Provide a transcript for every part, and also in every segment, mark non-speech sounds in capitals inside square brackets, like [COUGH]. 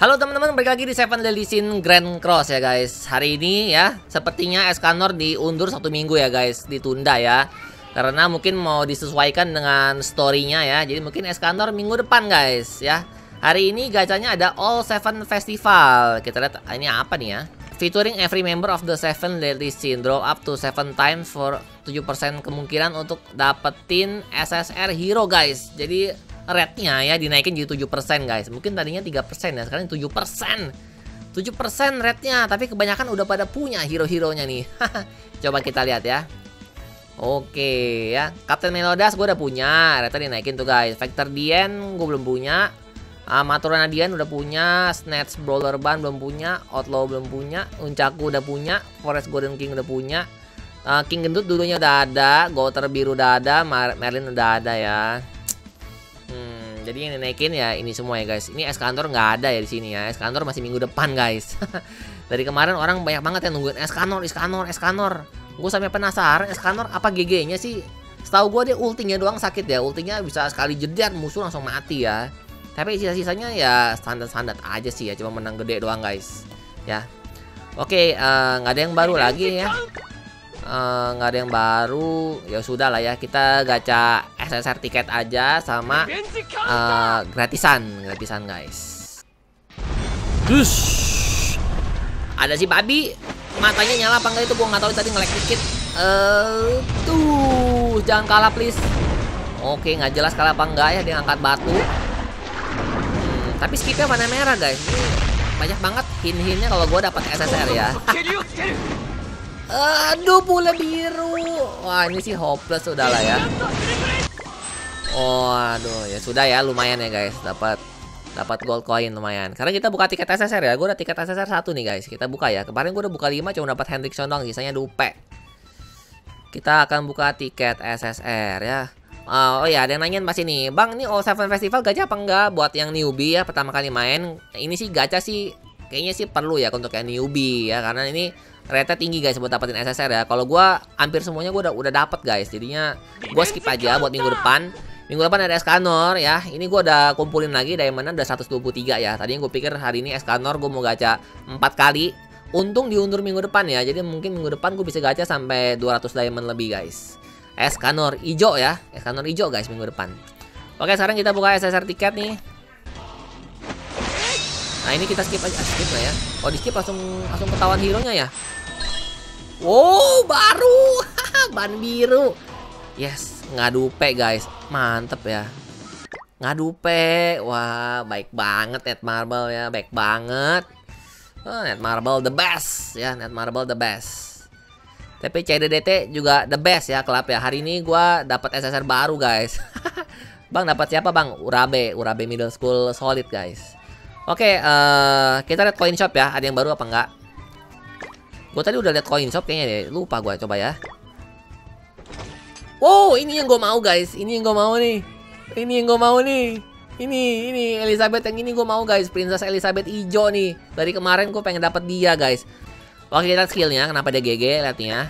Halo teman-teman, balik lagi di Seven Deadly Sin Grand Cross ya guys. Hari ini ya, sepertinya Escanor diundur satu minggu ya guys. Ditunda ya. Karena mungkin mau disesuaikan dengan story-nya ya. Jadi mungkin Escanor minggu depan guys ya. Hari ini gacanya ada All Seven Festival. Kita lihat ini apa nih ya? Featuring every member of the Seven Deadly Sin Draw up to 7 times for 7% kemungkinan untuk dapetin SSR Hero guys. Jadi rate-nya ya dinaikin jadi 7% guys. Mungkin tadinya 3% ya, sekarang 7%. 7% rate-nya, tapi kebanyakan udah pada punya hero-heronya nih. [LAUGHS] Coba kita lihat ya. Oke ya, Captain Melodas gue udah punya, rate dinaikin tuh guys. Factor Dien gue belum punya. Uh, Maturana Dien udah punya, Snatch Brawler Ban belum punya, Outlaw belum punya, Uncaku udah punya, Forest Golden King udah punya, uh, King Gendut dulunya udah ada, Gouter Biru udah ada, Mar Merlin udah ada ya jadi yang dinaikin ya ini semua ya guys. Ini es kantor nggak ada ya di sini ya. Es kantor masih minggu depan guys. [LAUGHS] Dari kemarin orang banyak banget yang nungguin es kantor, es kantor. Gue sampai penasaran es kantor apa GG-nya sih? Setahu gue dia ultinya doang sakit ya. Ultinya bisa sekali jeder musuh langsung mati ya. Tapi sisa-sisanya ya standar-standar aja sih ya. Cuma menang gede doang guys. Ya. Oke, eh, nggak uh, ada yang baru lagi ya. Eh, nggak uh, ada yang baru ya sudah lah ya kita gacha SSR tiket aja sama uh, gratisan gratisan guys. Dush. ada si babi matanya nyala apa enggak itu gua nggak tahu tadi ngelek dikit. Uh, tuh jangan kalah please. Oke nggak jelas kalah apa enggak ya dia ngangkat batu. Hmm, tapi skipnya mana merah guys. Banyak banget hin-hinnya kalau gua dapat SSR ya [LAUGHS] Aduh, bola biru. Wah, ini sih hopeless udah lah ya. Oh, aduh, ya sudah ya, lumayan ya guys, dapat dapat gold coin lumayan. Karena kita buka tiket SSR ya. Gue udah tiket SSR satu nih guys. Kita buka ya. Kemarin gue udah buka 5 cuma dapat Hendrickson doang, sisanya dupe. Kita akan buka tiket SSR ya. Uh, oh ya, ada yang nanyain pas ini, Bang, ini All Seven Festival gacha apa enggak buat yang newbie ya pertama kali main? Ini sih gacha sih kayaknya sih perlu ya untuk yang newbie ya karena ini rate tinggi guys buat dapetin SSR ya. Kalau gua hampir semuanya gua udah udah dapet guys. Jadinya gua skip aja buat minggu depan. Minggu depan ada Escanor ya. Ini gua udah kumpulin lagi diamond udah 123 ya. Tadinya gue pikir hari ini Escanor gue mau gacha 4 kali. Untung diundur minggu depan ya. Jadi mungkin minggu depan gue bisa gacha sampai 200 diamond lebih guys. Escanor hijau ya. Escanor hijau guys minggu depan. Oke, sekarang kita buka SSR tiket nih. Nah, ini kita skip aja, skip lah ya. Oh, di skip langsung langsung ketahuan hero-nya ya. Wow, baru. Ban biru. Yes, ngadupe guys. Mantep ya. Ngadupe. Wah, baik banget Net Marble ya. Baik banget. Oh, Net Marble the best ya. Net Marble the best. Tapi CDDT juga the best ya klub ya. Hari ini gua dapat SSR baru guys. [LAUGHS] bang dapat siapa bang? Urabe, Urabe Middle School solid guys. Oke, uh, kita lihat coin shop ya. Ada yang baru apa enggak? Gue tadi udah lihat coin shop kayaknya deh. Lupa gue coba ya. Wow, ini yang gue mau guys. Ini yang gue mau nih. Ini yang gue mau nih. Ini, ini Elizabeth yang ini gue mau guys. Princess Elizabeth hijau nih. Dari kemarin gue pengen dapat dia guys. Oke kita lihat skillnya. Kenapa dia GG? Lihat nih ya.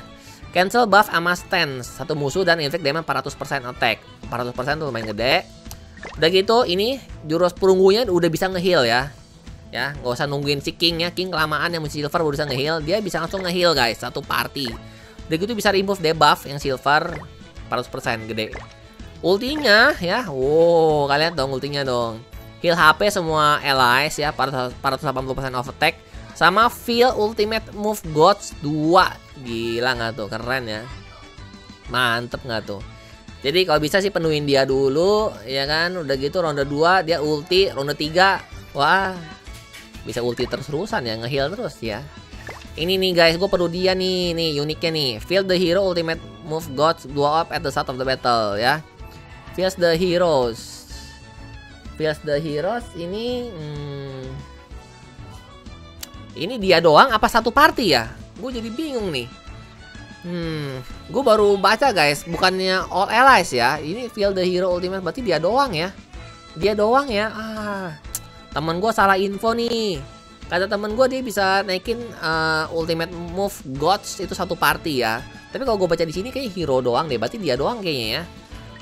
Cancel buff ama stance. Satu musuh dan inflict damage 400% attack. 400% tuh lumayan gede. Udah gitu, ini jurus perunggunya udah bisa ngeheal ya. Ya nggak usah nungguin si King ya. King kelamaan yang silver baru bisa ngeheal. Dia bisa langsung ngeheal guys. Satu party. Udah gitu bisa remove debuff yang silver. 400% gede. Ultinya ya. Wow kalian dong ultinya dong. Heal HP semua allies ya. 480% of attack sama feel ultimate move gods 2 gila nggak tuh? Keren ya. Mantep nggak tuh jadi kalau bisa sih penuhin dia dulu ya kan? Udah gitu ronde 2 dia ulti ronde 3 wah bisa ulti terus-terusan ya ngeheal terus ya. Ini nih guys gue perlu dia nih nih uniknya nih. Feel the hero ultimate move gods blow up at the start of the battle ya. Feels the heroes. Feels the heroes ini hmm, ini dia doang apa satu party ya? Gue jadi bingung nih Hmm, gue baru baca guys, bukannya all allies ya. Ini feel the hero ultimate berarti dia doang ya. Dia doang ya. Ah, temen gue salah info nih kata temen gue dia bisa naikin uh, ultimate move gods itu satu party ya tapi kalau gue baca di sini kayak hero doang deh berarti dia doang kayaknya ya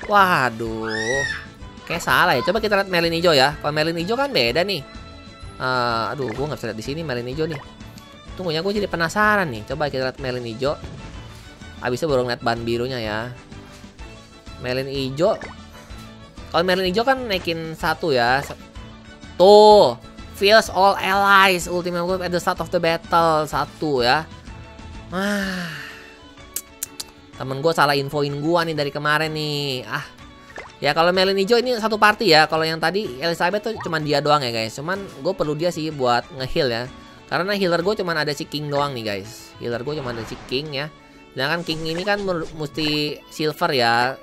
waduh kayak salah ya coba kita lihat Merlin hijau ya kalau Merlin hijau kan beda nih Uh, aduh, gue nggak bisa lihat di sini Merlin hijau nih. Tunggu ya, gue jadi penasaran nih. Coba kita lihat Merlin hijau. Abisnya baru ngeliat ban birunya ya. Merlin hijau. Kalau Merlin hijau kan naikin satu ya. Tuh, feels all allies ultimate move at the start of the battle satu ya. Ah, temen gue salah infoin gue nih dari kemarin nih. Ah, Ya kalau Melin hijau ini satu party ya. Kalau yang tadi Elizabeth tuh cuma dia doang ya guys. Cuman gue perlu dia sih buat ngeheal ya. Karena healer gue cuma ada si King doang nih guys. Healer gue cuma ada si King ya. Sedangkan King ini kan mesti silver ya.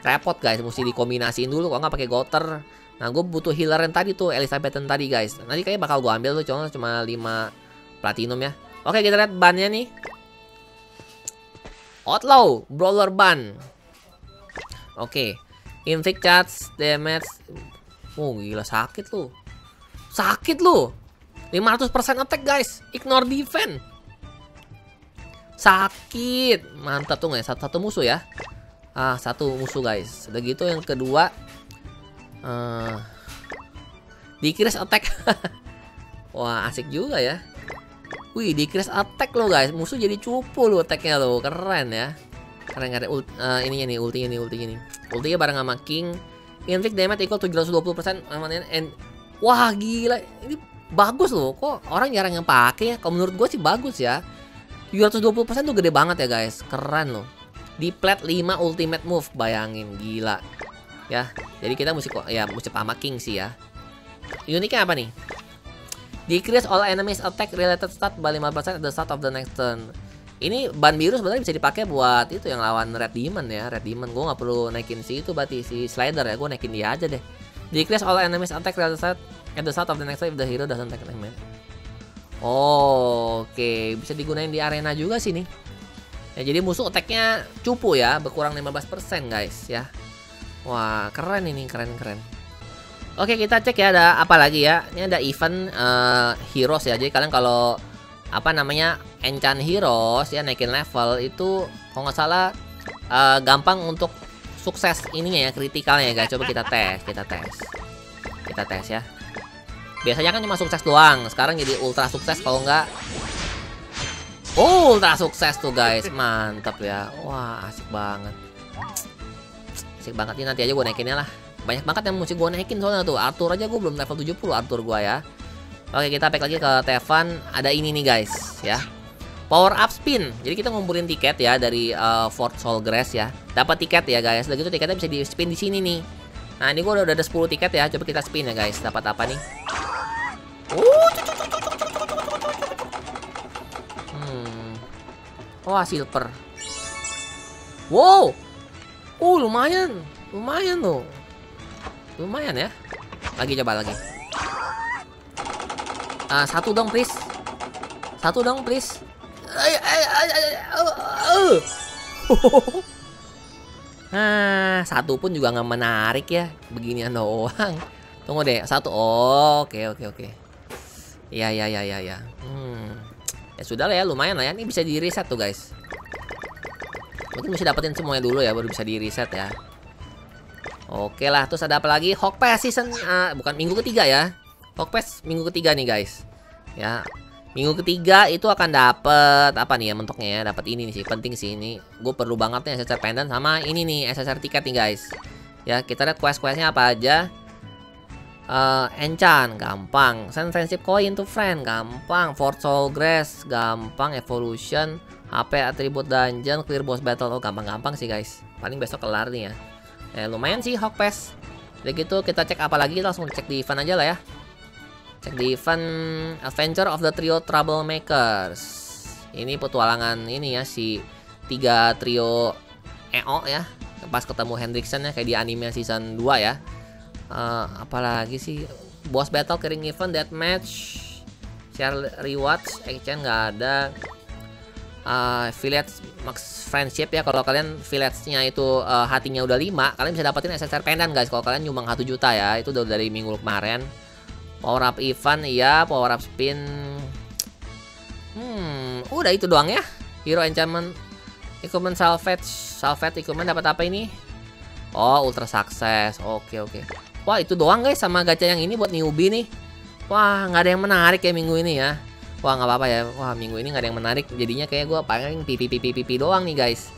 Repot guys, mesti dikombinasiin dulu. Kok nggak pakai Goter. Nah gue butuh healer yang tadi tuh Elizabeth yang tadi guys. Nanti kayaknya bakal gue ambil tuh cuma cuma 5 platinum ya. Oke kita lihat bannya nih. Outlaw Brawler Ban. Oke. Inflict charge damage. Oh gila sakit lu. Sakit lu. 500% attack guys. Ignore defense. Sakit. Mantap tuh guys. Satu, satu musuh ya. Ah, satu musuh guys. Udah gitu yang kedua uh, decrease attack. [LAUGHS] Wah, asik juga ya. Wih, decrease attack lo guys. Musuh jadi cupu lo attacknya lo. Keren ya. Keren ada ult, uh, ininya nih, ultinya nih, ultinya nih. Ultinya bareng sama King. Inflict damage equal 720% and Wah, gila. Ini bagus loh. Kok orang jarang yang pakai ya? Kalau menurut gue sih bagus ya. 720% tuh gede banget ya, guys. Keren loh. Di plat 5 ultimate move, bayangin, gila. Ya, jadi kita mesti ya mesti sama King sih ya. Uniknya apa nih? Decrease all enemies attack related stat by 5% at the start of the next turn. Ini ban biru sebenarnya bisa dipakai buat itu yang lawan Red Demon ya. Red Demon gue nggak perlu naikin si itu berarti si Slider ya. Gue naikin dia aja deh. Decrease all enemies attack at the start at the start of the next wave the hero doesn't take damage. Oh, oke, okay. bisa digunain di arena juga sih nih. Ya, jadi musuh attacknya cupu ya, berkurang 15% guys ya. Wah, keren ini, keren-keren. Oke, kita cek ya ada apa lagi ya. Ini ada event uh, heroes ya. Jadi kalian kalau apa namanya enchant heroes ya naikin level itu kalau nggak salah uh, gampang untuk sukses ininya ya kritikalnya ya guys coba kita tes kita tes kita tes ya biasanya kan cuma sukses doang. Sekarang jadi ultra sukses kalau nggak oh, ultra sukses tuh guys. Mantap ya. Wah asik banget. Asik banget ini nanti aja gue naikinnya lah. Banyak banget yang mesti gue naikin soalnya tuh. Arthur aja gue belum level 70 Arthur gue ya. Oke kita back lagi ke Tevan. Ada ini nih guys ya. Power up spin. Jadi kita ngumpulin tiket ya Dari uh, Fort Soulgrass ya. Dapat tiket ya guys. Udah gitu tiketnya bisa di spin di sini nih. Nah ini gue udah, ada 10 tiket ya. Coba kita spin ya guys. Dapat apa nih Hmm Wah silver Wow Uh lumayan Lumayan tuh Lumayan ya Lagi coba lagi Uh, satu dong, please. Satu dong, please. Nah, [LAUGHS] satu pun juga nggak menarik ya. Beginian doang. Tunggu deh, satu. Oh, oke, oke, oke. Iya, iya, iya, iya, ya. Hmm. Ya sudah lah ya, lumayan lah ya. Ini bisa di reset tuh, guys. Mungkin mesti dapetin semuanya dulu ya, baru bisa di reset ya. Oke lah, terus ada apa lagi? Hawk Pass season uh, bukan minggu ketiga ya. Hawkpass minggu ketiga nih guys. Ya. Minggu ketiga itu akan dapet apa nih ya mentoknya ya? Dapat ini nih sih, penting sih ini. Gue perlu banget nih SSR pendant sama ini nih SSR tiket nih guys. Ya, kita lihat quest-questnya apa aja. Uh, enchant gampang, send friendship coin to friend gampang, Fort Soul Grass gampang, evolution, HP atribut dungeon, clear boss battle oh gampang-gampang sih guys. Paling besok kelar nih ya. Eh lumayan sih Hawk Pass. Udah gitu kita cek apa lagi langsung cek di event aja lah ya. Cek di event Adventure of the Trio Troublemakers. Ini petualangan ini ya si tiga trio EO ya. Pas ketemu Hendrickson ya kayak di anime season 2 ya. Uh, apalagi sih boss battle kering event deathmatch share rewards exchange nggak ada uh, village max friendship ya kalau kalian village-nya itu uh, hatinya udah 5 kalian bisa dapetin SSR pendant guys kalau kalian nyumbang 1 juta ya itu udah dari minggu kemarin Power up event iya, power up spin. Hmm, udah itu doang ya. Hero enchantment equipment salvage, salvage equipment dapat apa ini? Oh, ultra sukses. Oke, oke. Wah, itu doang guys sama gacha yang ini buat newbie nih. Wah, nggak ada yang menarik ya minggu ini ya. Wah, nggak apa-apa ya. Wah, minggu ini nggak ada yang menarik. Jadinya kayak gue paling pipi pipi pipi doang nih guys.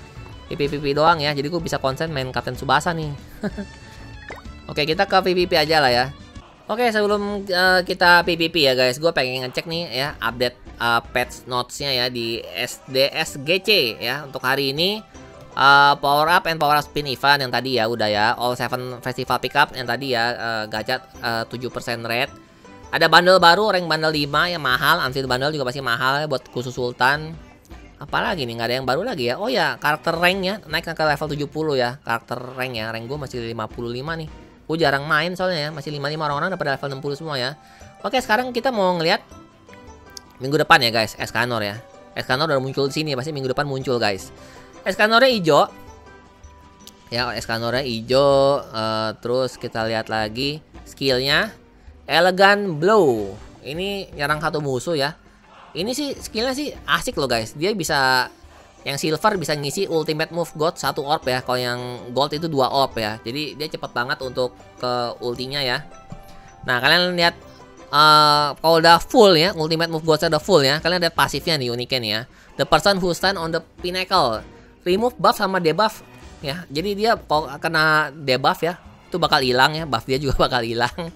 Pipi pipi doang ya. Jadi gue bisa konsen main Kapten Subasa nih. [LAUGHS] Oke, kita ke PVP aja lah ya. Oke, sebelum uh, kita PVP ya guys, gue pengen ngecek nih ya update uh, patch notes-nya ya di SDSGC ya untuk hari ini. Uh, power up and power up spin event yang tadi ya udah ya. All seven festival pickup yang tadi ya uh, gajat uh, 7% rate. Ada bundle baru rank bundle 5 yang mahal. Anfield bundle juga pasti mahal ya buat khusus sultan. Apalagi nih? Nggak ada yang baru lagi ya? Oh ya karakter rank ya naik ke level 70 ya karakter rank ya. Rank gue masih 55 nih. Gue jarang main soalnya ya masih 55 orang-orang udah pada level 60 semua ya. Oke sekarang kita mau ngeliat minggu depan ya guys. Escanor ya. Escanor udah muncul di sini pasti minggu depan muncul guys Eskanornya hijau. Ya, Eskanornya hijau. Uh, terus kita lihat lagi skillnya. Elegant Blow. Ini nyerang satu musuh ya. Ini sih skillnya sih asik loh guys. Dia bisa yang silver bisa ngisi ultimate move god satu orb ya. Kalau yang gold itu dua orb ya. Jadi dia cepet banget untuk ke ultinya ya. Nah kalian lihat uh, kalau udah full ya, ultimate move god udah full ya. Kalian lihat pasifnya nih uniknya nih ya. The person who stand on the pinnacle remove buff sama debuff ya. Jadi dia kena debuff ya, itu bakal hilang ya, buff dia juga [LAUGHS] bakal hilang.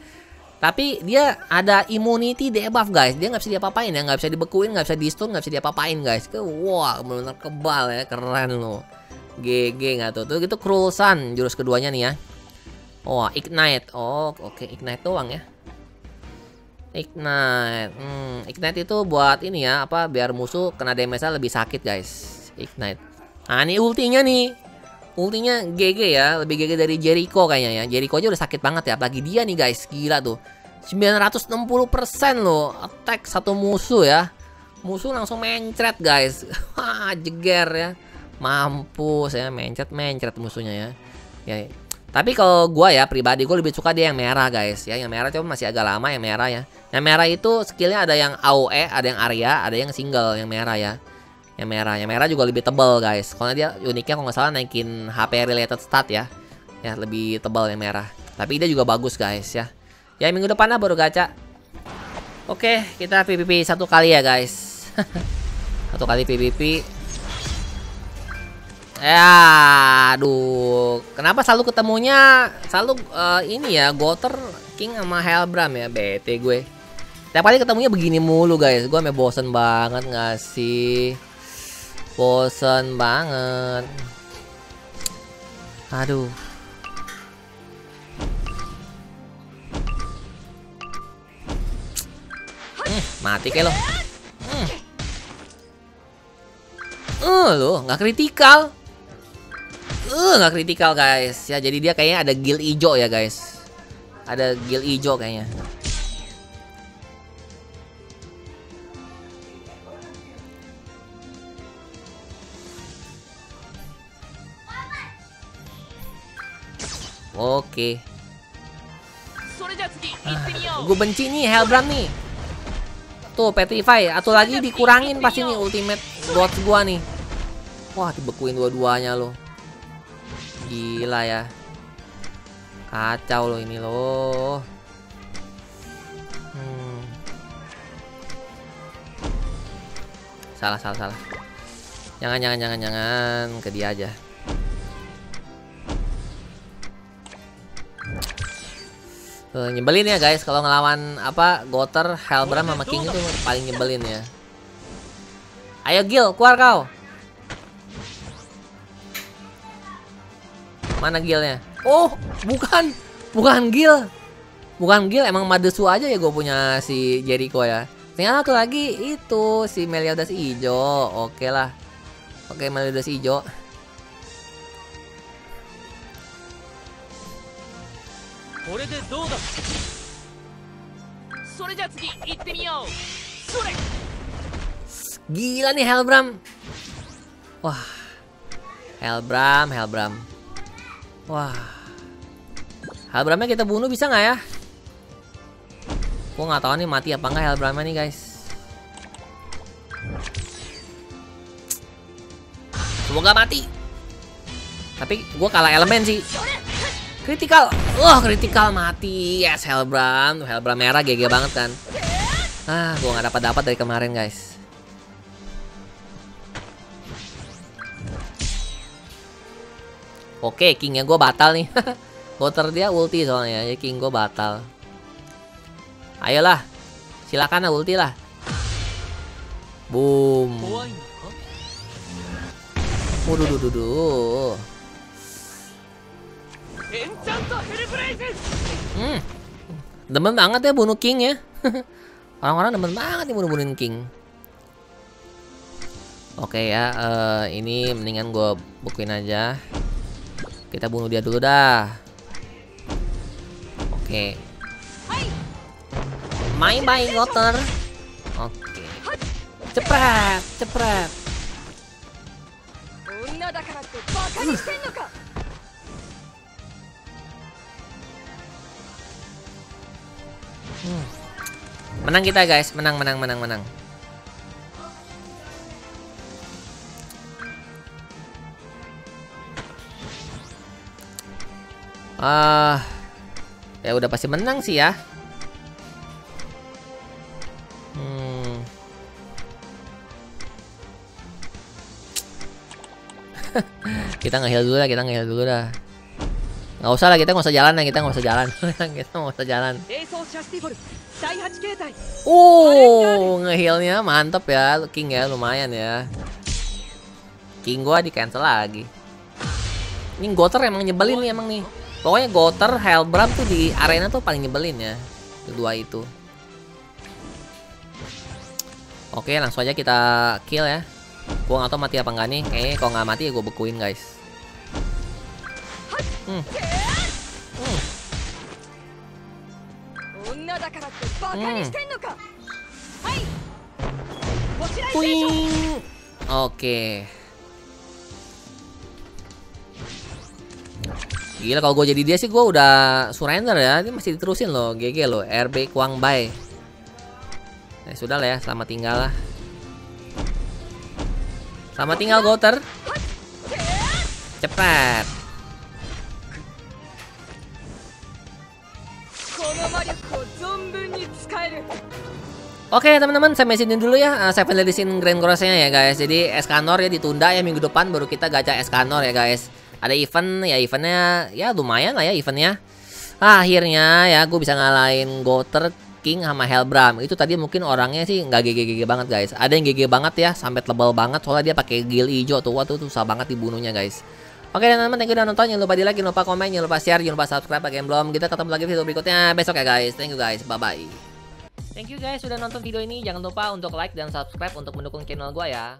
Tapi dia ada immunity debuff guys. Dia nggak bisa diapa-apain ya, nggak bisa dibekuin, nggak bisa di stun, nggak bisa diapa-apain guys. Ke wah benar-benar kebal ya, keren loh. GG nggak tuh? Tuh gitu Cruel Sun jurus keduanya nih ya. Oh, Ignite. Oh, oke okay. Ignite doang ya. Ignite. Hmm, Ignite itu buat ini ya, apa biar musuh kena damage-nya lebih sakit, guys. Ignite. Nah ini ultinya nih. Ultinya GG ya Lebih GG dari Jericho kayaknya ya. Jericho aja udah sakit banget ya Apalagi dia nih guys. Gila tuh. 960% loh Attack satu musuh ya. Musuh langsung mencret guys. [LAUGHS] Wah jeger ya. Mampus ya mencret-mencret musuhnya ya. Ya tapi kalau gue ya pribadi gue lebih suka dia yang merah guys. Ya yang merah cuma masih agak lama yang merah ya. Yang merah itu skillnya ada yang AOE ada yang Arya ada yang single yang merah ya yang merah. Yang merah juga lebih tebal guys. Karena dia uniknya kalau nggak salah naikin HP related stat ya. Ya lebih tebal yang merah. Tapi dia juga bagus guys ya. Ya minggu depan lah baru gacha. Oke, kita PVP satu kali ya guys. [LAUGHS] satu kali PVP. Ya, aduh. Kenapa selalu ketemunya selalu uh, ini ya, Goter King sama Hellbram ya, BT gue. Tiap kali ketemunya begini mulu guys. Gue sampai bosen banget nggak sih? Bosen banget. Aduh. Hmm, mati kayak lo. Hmm. Uh, lo nggak kritikal. Uh, nggak kritikal guys. Ya jadi dia kayaknya ada gil ijo ya guys. Ada gil ijo kayaknya. Oke. Ah, gue benci nih Hellbrand nih. Tuh Petrify, atau lagi dikurangin pasti nih ultimate gods gua nih. Wah, dibekuin dua-duanya loh. Gila ya. Kacau loh ini loh. Hmm. Salah, salah, salah. Jangan, jangan, jangan, jangan ke dia aja. Uh, nyebelin ya guys kalau ngelawan apa Goter, Hellbram sama King itu paling nyebelin ya. Ayo Gil, keluar kau. Mana Gilnya? Oh, bukan. Bukan Gil. Bukan Gil, emang Madesu aja ya gue punya si Jericho ya. Tinggal satu lagi itu si Meliodas hijau. Oke lah. Oke, Meliodas hijau. これでどうだそれじゃ次行ってみようそれ Gila nih Helbram Wah Helbram, Helbram Wah Helbramnya kita bunuh bisa nggak ya? Gue nggak tahu nih mati apa nggak Helbramnya nih guys Semoga mati Tapi gue kalah elemen sih Kritikal. Wah, kritikal mati. Yes, Hellbram. Hellbram merah GG banget kan. Ah, gua nggak dapat dapat dari kemarin, guys. Oke, kingnya gue batal nih. [LAUGHS] Voter dia ulti soalnya, ya king gue batal. Ayolah, silakan lah ulti lah. Boom. Waduh, duh, duh, duh. Hmm. Demen banget ya bunuh king ya. [LAUGHS] Orang-orang demen banget nih bunuh-bunuhin king. Oke ya, uh, ini mendingan gue bukuin aja. Kita bunuh dia dulu dah. Oke. Main main water. Oke. Cepet, cepet. Hmm. Menang kita guys, menang menang menang menang. Ah, ya udah pasti menang sih ya. Hmm. [LAUGHS] kita ngeheal dulu lah, kita ngeheal dulu dah. Nggak usah lah, kita nggak usah jalan lah, kita nggak usah jalan. [LAUGHS] kita nggak usah jalan. Oh, ngehealnya mantep ya, King ya, lumayan ya. King gua di cancel lagi. Ini Goter emang nyebelin nih emang nih. Pokoknya Goter, Hellbram tuh di arena tuh paling nyebelin ya. Kedua itu. Oke, langsung aja kita kill ya. Gua nggak tahu mati apa enggak nih. Kayaknya kalau nggak mati ya gue bekuin guys. Oke. Gila kalau gue jadi dia sih gue udah surrender ya. Ini masih diterusin loh. GG loh. RB Kuang Bai. Ya sudah lah ya. Selamat tinggal lah. Selamat tinggal Goter. Cepat. Oke teman-teman, saya mesin dulu ya uh, Seven Ladies in Grand Cross-nya ya guys. Jadi Escanor ya ditunda ya minggu depan Baru kita gacha Escanor ya guys. Ada event ya eventnya ya lumayan lah ya eventnya. Ah, akhirnya ya gue bisa ngalahin Goter King sama Hellbram. Itu tadi mungkin orangnya sih nggak GG-GG banget guys. Ada yang GG banget ya sampai tebal banget. Soalnya dia pakai gil hijau tuh waktu tuh susah banget dibunuhnya guys. Oke teman-teman thank you udah nonton. Jangan lupa di like jangan lupa komen jangan lupa share jangan lupa subscribe bagi yang belum. Kita ketemu lagi video berikutnya besok ya guys. Thank you guys. Bye bye Thank you guys sudah nonton video ini. Jangan lupa untuk like dan subscribe untuk mendukung channel gue ya